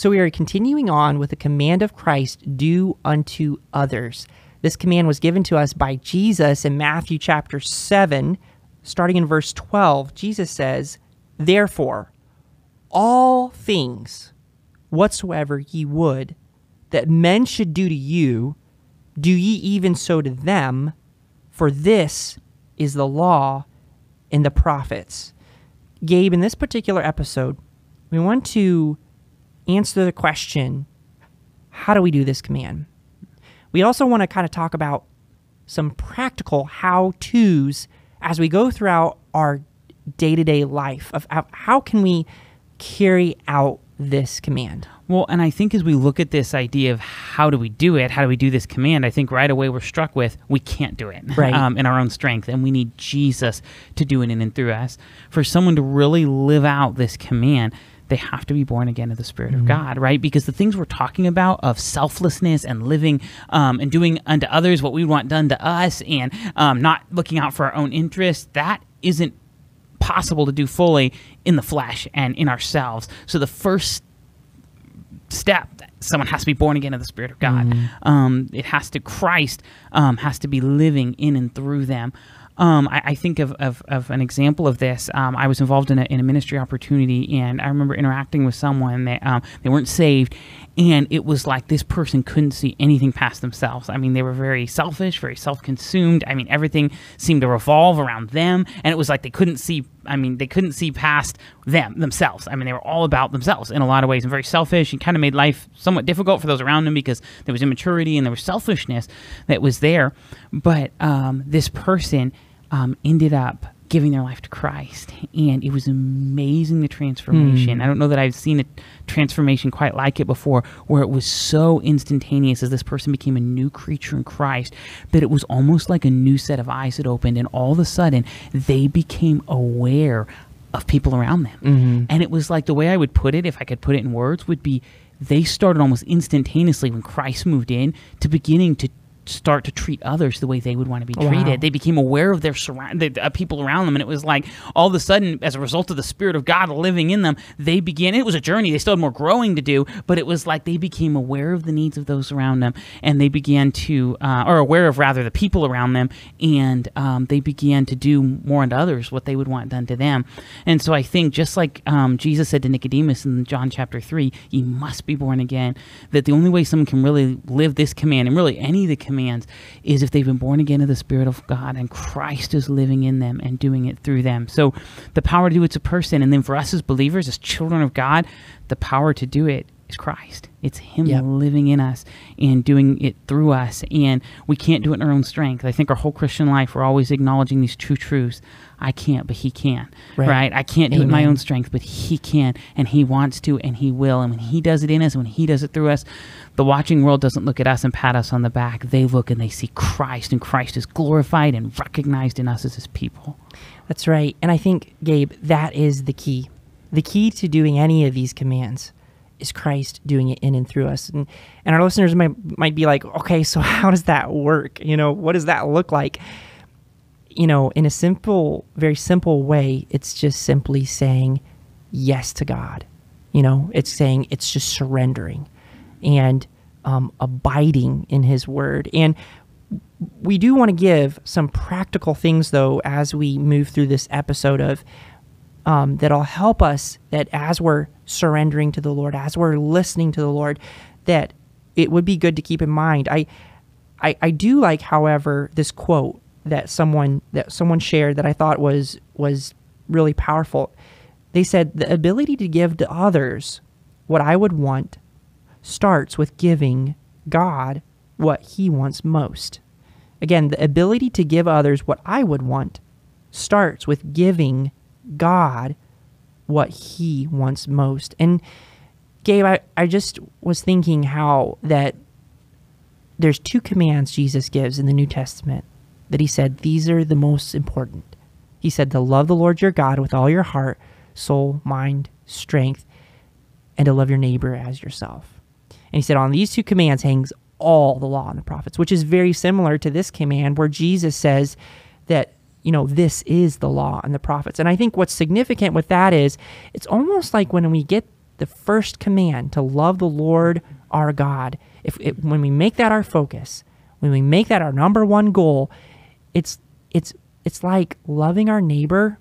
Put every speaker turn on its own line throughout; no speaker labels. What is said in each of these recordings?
So we are continuing on with the command of Christ do unto others. This command was given to us by Jesus in Matthew chapter 7, starting in verse 12. Jesus says, Therefore, all things whatsoever ye would that men should do to you, do ye even so to them, for this is the law and the prophets. Gabe, in this particular episode, we want to answer the question how do we do this command? We also want to kind of talk about some practical how to's as we go throughout our day to day life of how can we carry out this command.
Well, and I think as we look at this idea of how do we do it, how do we do this command, I think right away we're struck with we can't do it
right.
um, in our own strength, and we need Jesus to do it in and through us. For someone to really live out this command, they have to be born again of the Spirit mm-hmm. of God, right? Because the things we're talking about of selflessness and living um, and doing unto others what we want done to us and um, not looking out for our own interests, that isn't possible to do fully in the flesh and in ourselves. So the first step. Someone has to be born again of the Spirit of God. Mm. Um, it has to Christ um, has to be living in and through them. Um, I, I, think of, of, of, an example of this. Um, I was involved in a, in a, ministry opportunity, and I remember interacting with someone that um, they weren't saved, and it was like this person couldn't see anything past themselves. I mean, they were very selfish, very self-consumed. I mean, everything seemed to revolve around them, and it was like they couldn't see. I mean, they couldn't see past them themselves. I mean, they were all about themselves in a lot of ways, and very selfish, and kind of made life somewhat difficult for those around them because there was immaturity and there was selfishness that was there. But um, this person um, ended up giving their life to Christ. And it was amazing the transformation. Mm. I don't know that I've seen a transformation quite like it before, where it was so instantaneous as this person became a new creature in Christ that it was almost like a new set of eyes had opened. And all of a sudden, they became aware of people around them. Mm-hmm. And it was like the way I would put it, if I could put it in words, would be they started almost instantaneously when Christ moved in to beginning to start to treat others the way they would want to be treated. Wow. They became aware of their surround the, uh, people around them, and it was like all of a sudden, as a result of the Spirit of God living in them, they began. It was a journey. They still had more growing to do, but it was like they became aware of the needs of those around them, and they began to, uh, or aware of rather the people around them, and um, they began to do more unto others what they would want done to them. And so I think just like um, Jesus said to Nicodemus in John chapter three, you must be born again. That the only way someone can really live this command, and really any of the commands is if they've been born again of the Spirit of God and Christ is living in them and doing it through them. So the power to do it's a person. And then for us as believers, as children of God, the power to do it is Christ. It's Him yep. living in us and doing it through us. And we can't do it in our own strength. I think our whole Christian life, we're always acknowledging these true truths. I can't, but He can. Right? right? I can't do it in my own strength, but He can, and He wants to, and He will. And when He does it in us, when He does it through us, the watching world doesn't look at us and pat us on the back. They look and they see Christ, and Christ is glorified and recognized in us as His people.
That's right. And I think, Gabe, that is the key. The key to doing any of these commands is Christ doing it in and through us. And and our listeners might might be like, okay, so how does that work? You know, what does that look like? You know, in a simple, very simple way, it's just simply saying yes to God. You know, it's saying it's just surrendering and um, abiding in His Word. And we do want to give some practical things, though, as we move through this episode of um, that'll help us that as we're surrendering to the Lord, as we're listening to the Lord, that it would be good to keep in mind. I, I, I do like, however, this quote that someone that someone shared that I thought was was really powerful. They said the ability to give to others what I would want starts with giving God what he wants most. Again, the ability to give others what I would want starts with giving God what he wants most. And Gabe, I, I just was thinking how that there's two commands Jesus gives in the New Testament that he said these are the most important. He said to love the Lord your God with all your heart, soul, mind, strength, and to love your neighbor as yourself. And he said on these two commands hangs all the law and the prophets, which is very similar to this command where Jesus says that you know, this is the law and the prophets. And I think what's significant with that is it's almost like when we get the first command to love the Lord our God, if it, when we make that our focus, when we make that our number one goal, it's it's it's like loving our neighbor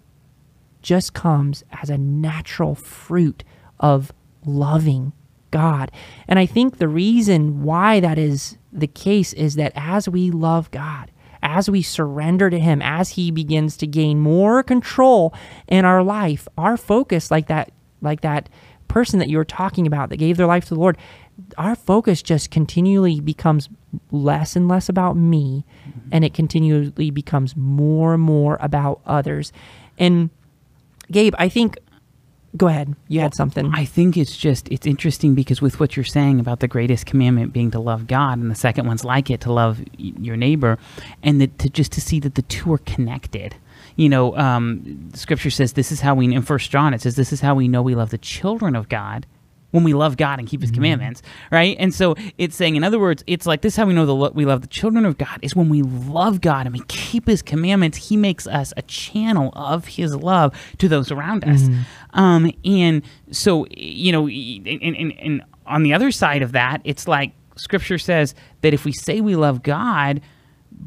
just comes as a natural fruit of loving God. And I think the reason why that is the case is that as we love God, as we surrender to Him, as He begins to gain more control in our life, our focus, like that, like that person that you were talking about that gave their life to the Lord, our focus just continually becomes less and less about me, mm-hmm. and it continually becomes more and more about others. And Gabe, I think go ahead. You had something.
I think it's just it's interesting because with what you're saying about the greatest commandment being to love God and the second one's like it to love y- your neighbor and that to just to see that the two are connected. You know, um, scripture says this is how we in First John it says this is how we know we love the children of God when we love God and keep His commandments, right? And so it's saying, in other words, it's like this: is how we know the lo- we love the children of God is when we love God and we keep His commandments. He makes us a channel of His love to those around us. Um, and so, you know, and, and, and on the other side of that, it's like Scripture says that if we say we love God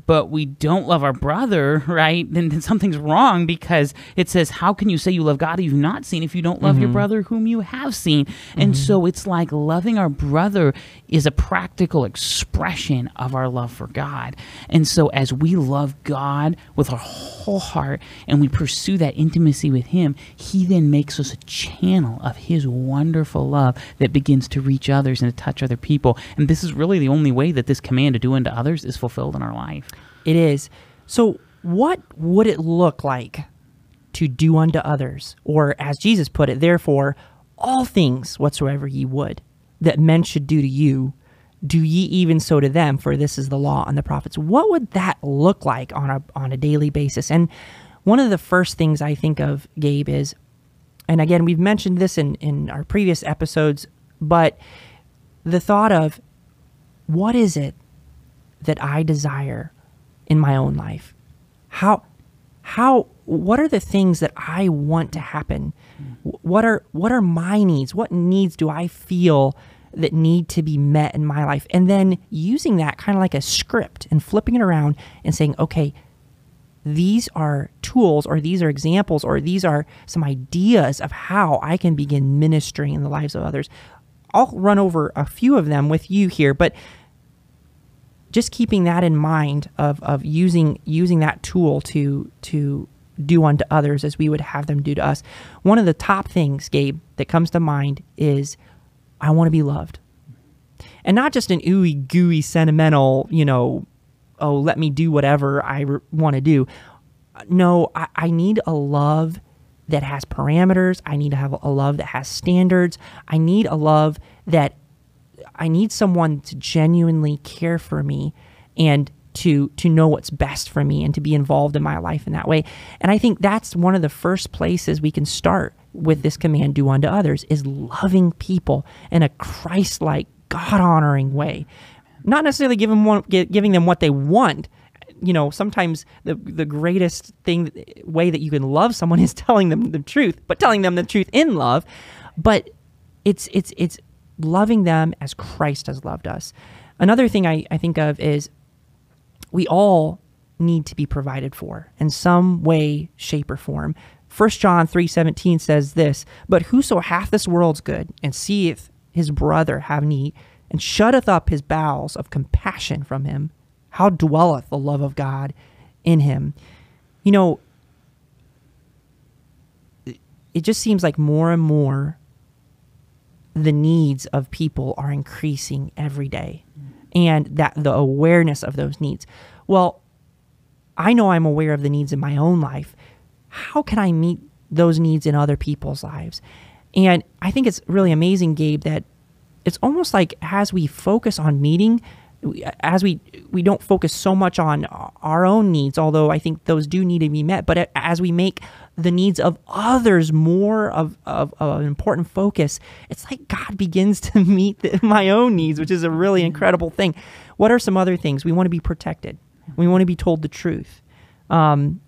but we don't love our brother, right? Then, then something's wrong because it says, How can you say you love God who you've not seen if you don't love your mm-hmm. brother whom you have seen? And mm-hmm. so it's like loving our brother is a practical expression of our love for God. And so as we love God with our whole heart and we pursue that intimacy with Him, He then makes us a channel of His wonderful love that begins to reach others and to touch other people. And this is really the only way that this command to do unto others is fulfilled in our life.
It is. So, what would it look like to do unto others? Or, as Jesus put it, therefore, all things whatsoever ye would that men should do to you, do ye even so to them, for this is the law and the prophets. What would that look like on a, on a daily basis? And one of the first things I think of, Gabe, is, and again, we've mentioned this in, in our previous episodes, but the thought of what is it that I desire in my own life? How how what are the things that I want to happen? What are what are my needs? What needs do I feel that need to be met in my life? And then using that kind of like a script and flipping it around and saying, "Okay, these are tools or these are examples or these are some ideas of how I can begin ministering in the lives of others. I'll run over a few of them with you here, but just keeping that in mind of, of using using that tool to to do unto others as we would have them do to us. One of the top things, Gabe, that comes to mind is I want to be loved. And not just an ooey gooey sentimental, you know, oh, let me do whatever I r- want to do. No, I, I need a love that has parameters. I need to have a love that has standards. I need a love that I need someone to genuinely care for me and to to know what's best for me and to be involved in my life in that way. And I think that's one of the first places we can start with this command do unto others is loving people in a Christ-like, God-honoring way. Not necessarily giving one, giving them what they want. You know, sometimes the the greatest thing way that you can love someone is telling them the truth, but telling them the truth in love. But it's it's it's loving them as Christ has loved us. Another thing I, I think of is we all need to be provided for in some way, shape, or form. 1 John 3:17 says this, But whoso hath this world's good, and seeth his brother have need, and shutteth up his bowels of compassion from him, how dwelleth the love of God in him? You know, it just seems like more and more the needs of people are increasing every day. And that the awareness of those needs. Well i know i'm aware of the needs in my own life. How can i meet those needs in other people's lives? And i think it's really amazing gabe that it's almost like as we focus on meeting as we we don't focus so much on our own needs although i think those do need to be met but as we make the needs of others more of, of, of an important focus it's like god begins to meet the, my own needs which is a really incredible thing what are some other things we want to be protected we want to be told the truth um,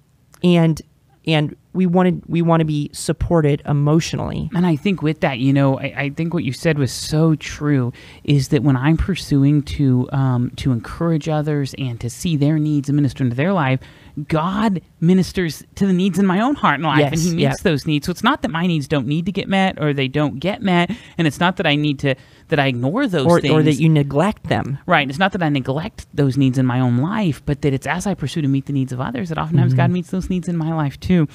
and and we wanted we want to be supported emotionally.
And I think with that, you know, I, I, think what you said was so true. Is that when I'm pursuing to um, to encourage others and to see their needs and minister into their life, God ministers to the needs in my own heart and life,
Yes,
and He meets
yeah.
those needs. So it's not that my needs don't need to get met or they don't get met, and it's not that I need to that I ignore those
Or,
things.
or that you neglect them.
Right. It's not that I neglect those needs in my own life, but that it's as I pursue to meet the needs of others that oftentimes
Mm-hmm.
God meets those needs in my life too.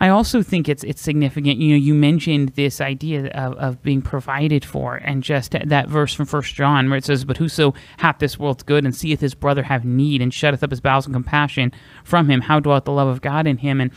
I also think it's it's significant. You know, you mentioned this idea of, of being provided for, and just that verse from First John where it says, "But whoso hath this world's good and seeth his brother have need and shutteth up his bowels in compassion from him, how dwelt the love of God in him?" And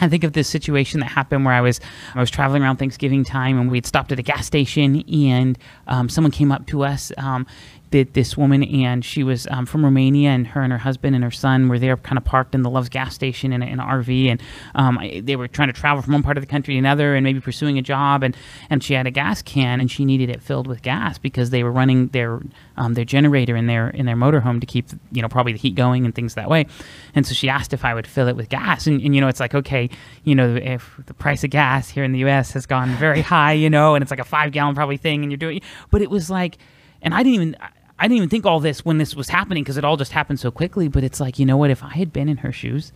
I think of this situation that happened where I was I was traveling around Thanksgiving time and we had stopped at a gas station and um, someone came up to us. Um, that this woman and she was um, from Romania and her and her husband and her son were there kind of parked in the Love's gas station in, a, in an RV and um, they were trying to travel from one part of the country to another and maybe pursuing a job and, and she had a gas can and she needed it filled with gas because they were running their um, their generator in their in their motorhome to keep you know probably the heat going and things that way. And so she asked if I would fill it with gas and, and you know it's like okay you know if the price of gas here in the US has gone very high you know and it's like a five gallon probably thing and you're doing but it was like and I didn't even I didn't even think all this when this was happening because it all just happened so quickly but it's like you know what? If I had been in her shoes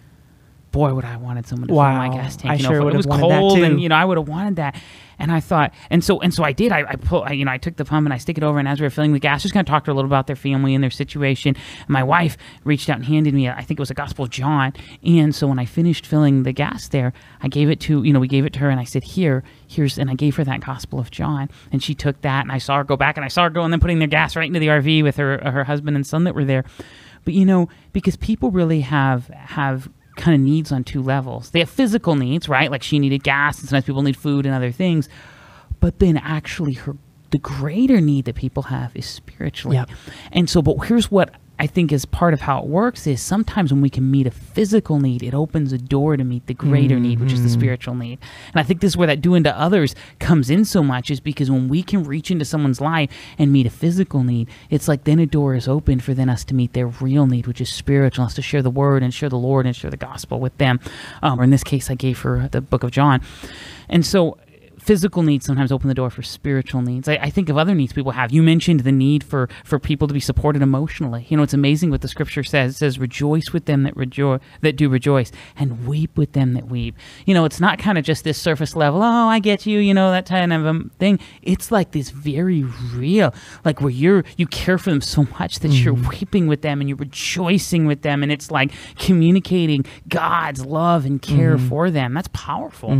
boy would I wanted someone to fill my gas tank.
I
you know,
sure would've
was
wanted that
cold,
too.
and you know, I would have wanted that. And I thought, and so and so I did. I, I pull, I, you know, I took the pump and I stick it over, and as we were filling the gas, just kind of talked to her a little about their family and their situation. And my wife reached out and handed me, a, I think it was a Gospel of John. And so when I finished filling the gas there, I gave it to, you know, we gave it to her, and I said, here, here's, and I gave her that Gospel of John, and she took that, and I saw her go back, and I saw her go and then putting their gas right into the RV with her her husband and son that were there. But you know, because people really have have kind of needs on two levels. They have physical needs, right? Like she needed gas, and sometimes people need food and other things. But then actually, her the greater need that people have is spiritually.
Yep.
And so, but here's what I think is part of how it works is sometimes when we can meet a physical need, it opens a door to meet the greater need, which is the spiritual need. And I think this is where that doing to others comes in so much is because when we can reach into someone's life and meet a physical need, it's like then a door is open for then us to meet their real need, which is spiritual, us to share the word and share the Lord and share the gospel with them. Um, or in this case, I gave her the book of John. And so physical needs sometimes open the door for spiritual needs. I, I think of other needs people have. You mentioned the need for for people to be supported emotionally. You know, it's amazing what the scripture says. It says, "Rejoice with them that rejoice that do rejoice, and weep with them that weep." You know, it's not kind of just this surface level. Oh, I get you. You know that kind of um, thing. It's like this very real, like where you're you care for them so much that you're weeping with them and you're rejoicing with them, and it's like communicating God's love and care for them. That's powerful.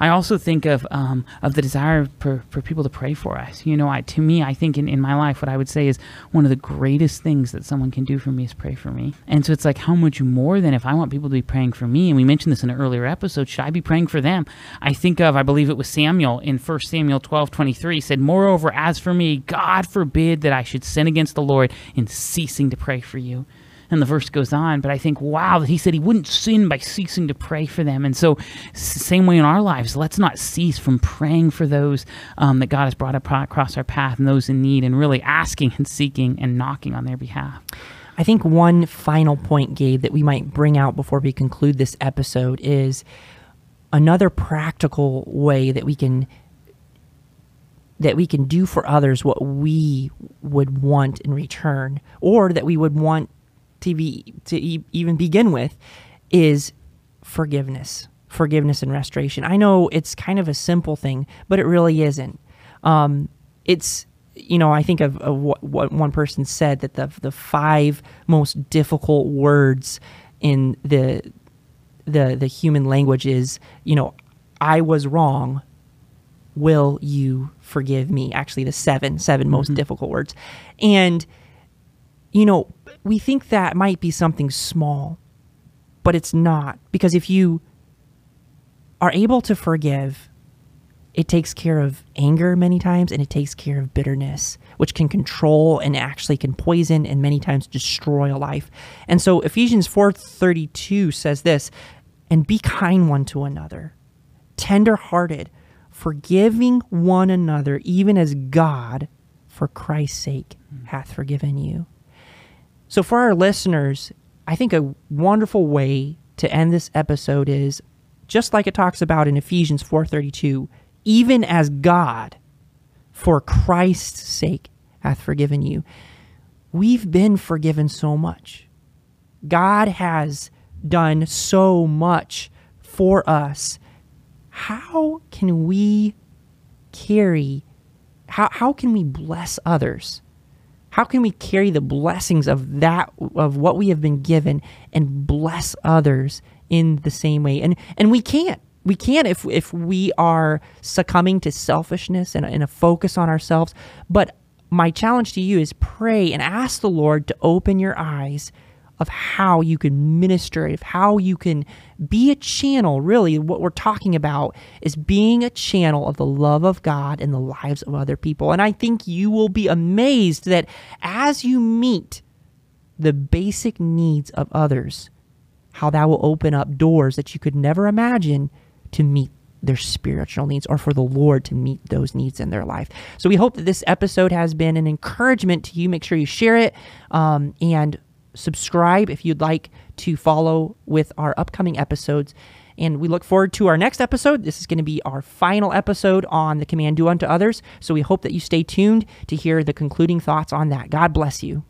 I also think of um, Um, of the desire for, for people to pray for us. You know, I, to me, I think in, in my life, what I would say is one of the greatest things that someone can do for me is pray for me. And so it's like, how much more than if I want people to be praying for me? And we mentioned this in an earlier episode. Should I be praying for them? I think of, I believe it was Samuel in 1 Samuel 12 23 said, Moreover, as for me, God forbid that I should sin against the Lord in ceasing to pray for you and the verse goes on but i think wow that he said he wouldn't sin by ceasing to pray for them. And so same way in our lives let's not cease from praying for those um, that god has brought across our path and those in need and really asking and seeking and knocking on their behalf.
I think one final point, Gabe, that we might bring out before we conclude this episode is another practical way that we can that we can do for others what we would want in return or that we would want to be to e- even begin with is forgiveness forgiveness and restoration. I know it's kind of a simple thing but it really isn't. Um, it's you know i think of, of what, what one person said that the the five most difficult words in the the the human language is you know i was wrong will you forgive me? Actually the seven 7 most difficult words. And you know we think that might be something small but it's not because if you are able to forgive it takes care of anger many times and it takes care of bitterness which can control and actually can poison and many times destroy a life. And so ephesians 4.32 says this and be kind one to another tender hearted forgiving one another even as god for christ's sake hath forgiven you so for our listeners i think a wonderful way to end this episode is just like it talks about in Ephesians 4:32, even as God for Christ's sake hath forgiven you. We've been forgiven so much. God has done so much for us. How can we carry how how can we bless others? How can we carry the blessings of that of what we have been given and bless others in the same way? And and we can't. We can't if if we are succumbing to selfishness and, and a focus on ourselves. But my challenge to you is pray and ask the Lord to open your eyes of how you can minister, of how you can be a channel. Really, what we're talking about is being a channel of the love of God in the lives of other people. And I think you will be amazed that as you meet the basic needs of others, how that will open up doors that you could never imagine to meet their spiritual needs or for the Lord to meet those needs in their life. So we hope that this episode has been an encouragement to you. Make sure you share it um, and subscribe if you'd like to follow with our upcoming episodes. And we look forward to our next episode. This is going to be our final episode on the command do unto others. So we hope that you stay tuned to hear the concluding thoughts on that. God bless you.